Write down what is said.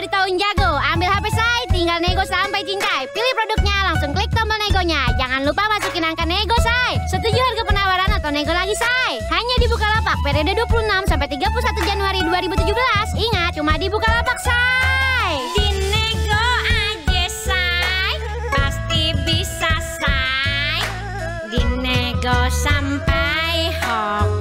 di tahun jago. Ambil HP saya, tinggal nego sampai cintai. Pilih produknya, langsung klik tombol negonya. Jangan lupa masukin angka nego saya. Setuju harga penawaran atau nego lagi saya? Hanya di Bukalapak periode 26 sampai 31 Januari 2017. Ingat, cuma di Bukalapak saya. Di nego aja saya, pasti bisa saya. Di nego sampai home.